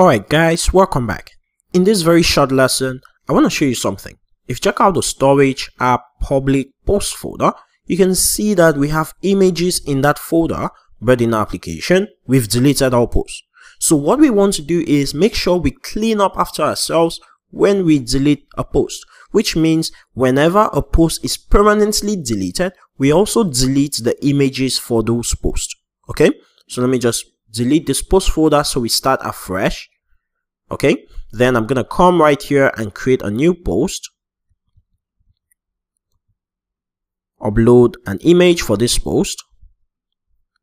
Alright guys, welcome back. In this very short lesson, I want to show you something. If you check out the storage app public post folder, you can see that we have images in that folder, but in our application, we've deleted our posts. So what we want to do is make sure we clean up after ourselves when we delete a post, which means whenever a post is permanently deleted, we also delete the images for those posts. Okay, so let me just delete this post folder so we start afresh. Okay, then I'm gonna come right here and create a new post. Upload an image for this post.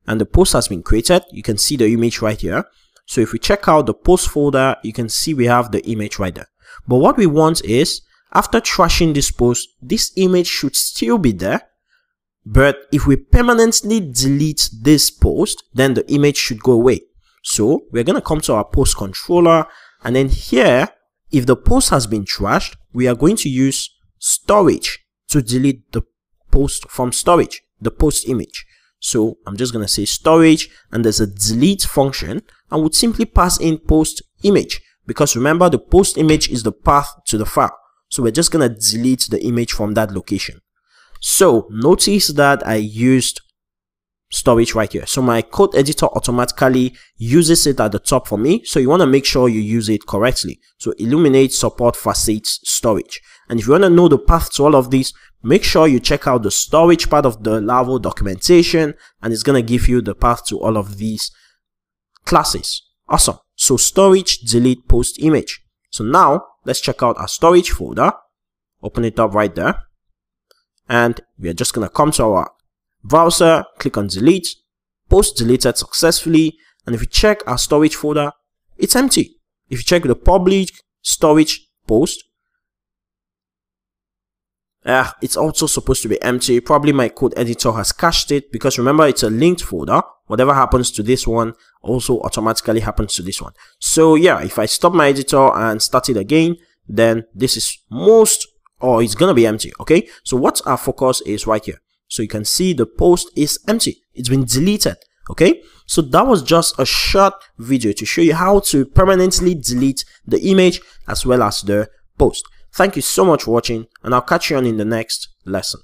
And the post has been created. You can see the image right here. So if we check out the post folder, you can see we have the image right there. But what we want is, after trashing this post, this image should still be there. But if we permanently delete this post, then the image should go away. So we're going to come to our post controller. And then here, if the post has been trashed, we are going to use storage to delete the post from storage, the post image. So I'm just going to say storage and there's a delete function and would simply pass in post image because remember the post image is the path to the file. So we're just going to delete the image from that location. So notice that I used storage right here. So my code editor automatically uses it at the top for me. So you want to make sure you use it correctly. So illuminate support facades storage. And if you want to know the path to all of these, make sure you check out the storage part of the Laravel documentation and it's going to give you the path to all of these classes. Awesome. So storage, delete, post image. So now let's check out our storage folder. Open it up right there. And we are just going to come to our browser, click on delete, post deleted successfully. And if you check our storage folder, it's empty. If you check the public storage post, uh, it's also supposed to be empty. Probably my code editor has cached it because remember it's a linked folder. Whatever happens to this one also automatically happens to this one. So yeah, if I stop my editor and start it again, then this is most or it's gonna be empty. Okay. So what our focus is right here. So you can see the post is empty. It's been deleted. Okay. So that was just a short video to show you how to permanently delete the image as well as the post. Thank you so much for watching and I'll catch you on in the next lesson.